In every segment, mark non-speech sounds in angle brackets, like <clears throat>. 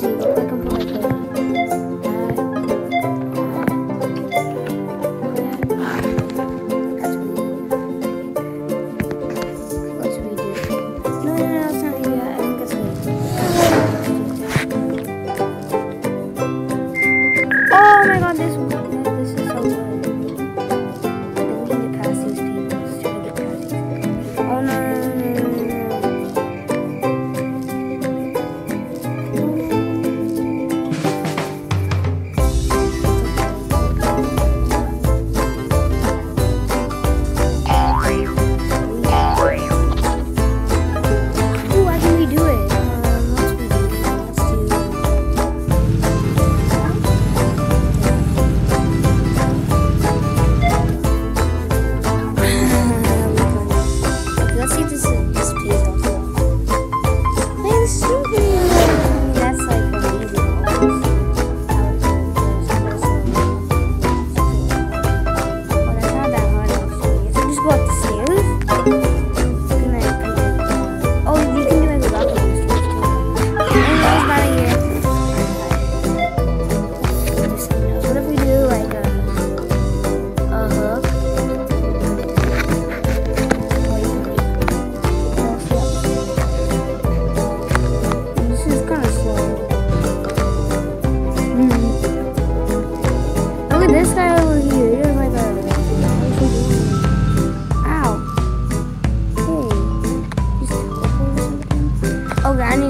Thank you. a this you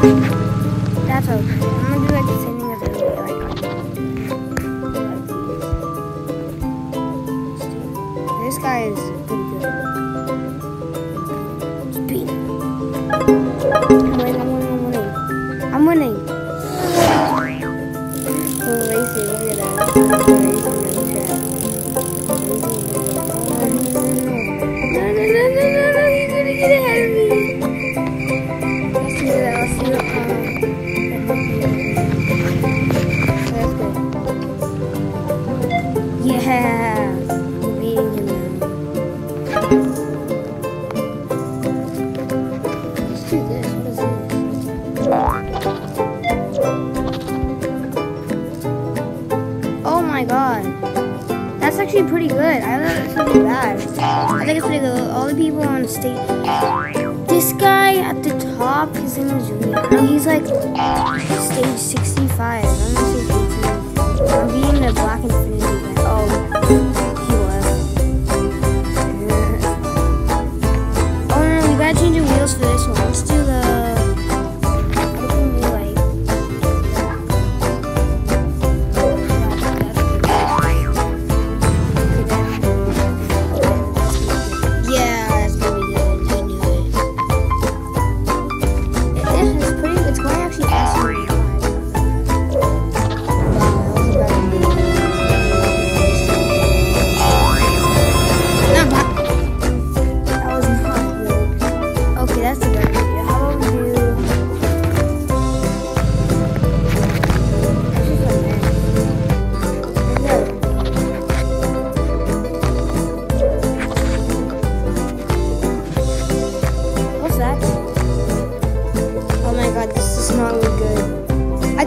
That's all. I'm gonna do it Bob, his name is He's like stage 65. I'm, I'm being a black and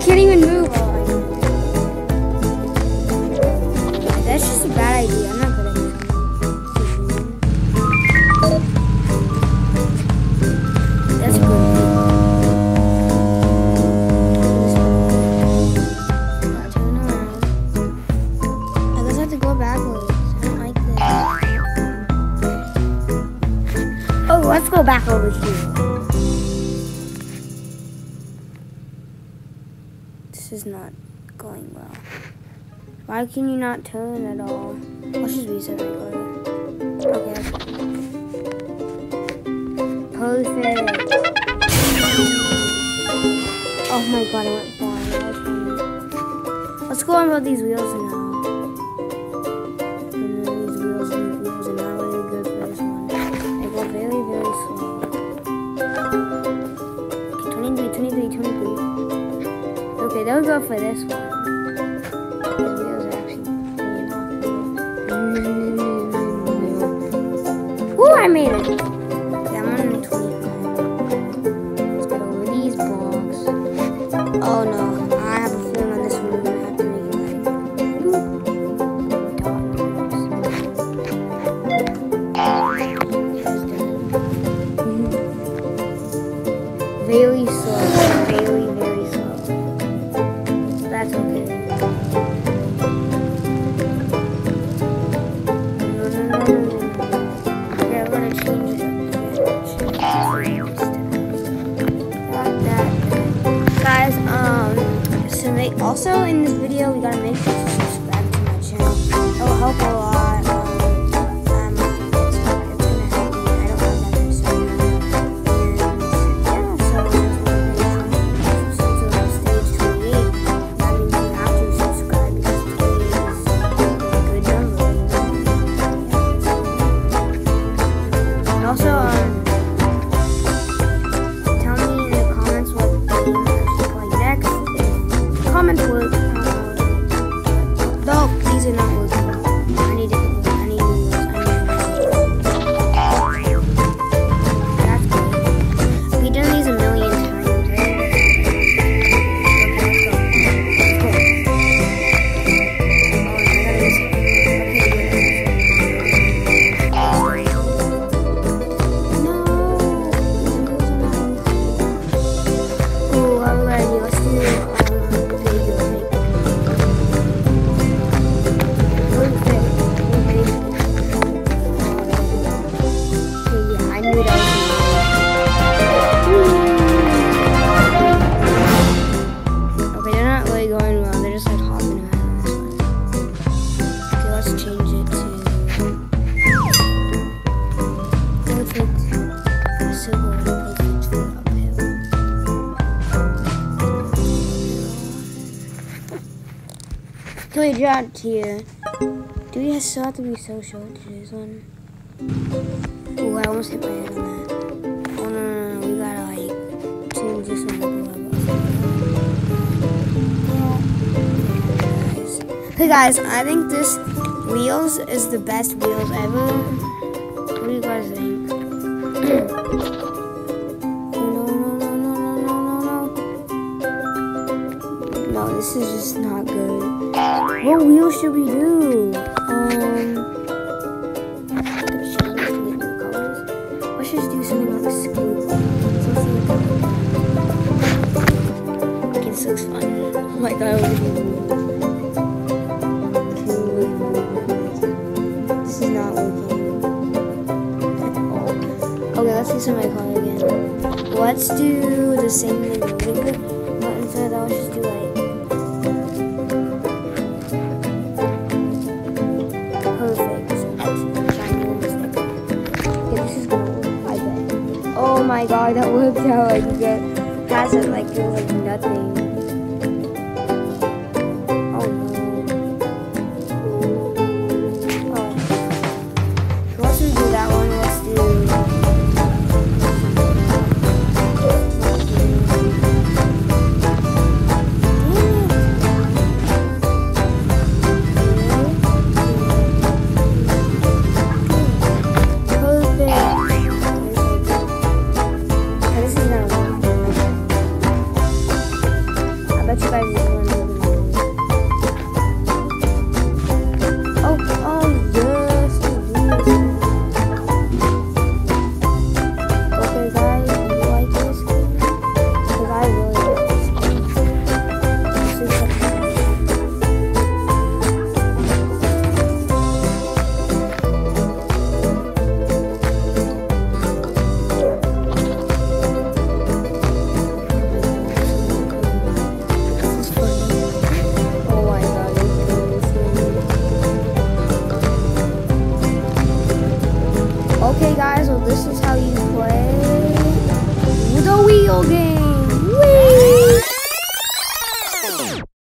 can't even move. That's just a bad idea. I'm not good at that. That's good. I guess I have to go backwards. I don't like this. Oh, let's go back over here. Why can you not turn at all? Let's just reset regular. Okay. Perfect. Oh my god, I went blind. That was funny. Let's go on about these wheels now. Okay, that was go for this one. also Draw it here? Do we still have to be so short to this one? Oh, I almost hit my head on that. Oh no, no, no, we gotta like change this one up. Hey guys, I think this wheels is the best wheels ever. What do you guys think? <clears throat> no, no, no, no, no, no, no. No, this is just not good. What wheel should we do? Um, let's just do something like. Something like this looks fun. Oh my god, This is not working at all. Okay, let's do something like again. Let's do the same thing instead let's just do like my god, that worked out like past it like it was like nothing.